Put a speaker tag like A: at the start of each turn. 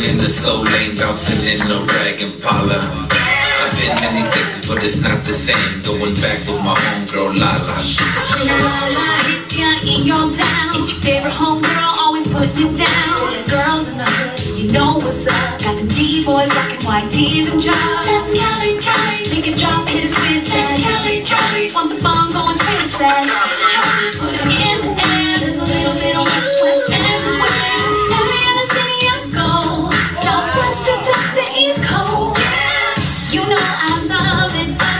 A: In the slow lane, bouncing in a rag and Impala. I've been many places, but it's not the same. Going back with my homegirl Lala.
B: Lala, it's ya in your town. It's your favorite homegirl, always putting it down. Girls in the hood, you know what's up. Got the D-boys rocking white tees and jobs. That's Kelly, Kelly. Make it drop, hit a switch. That's Kelly, Kelly. Want the bomb going twist that. I love it.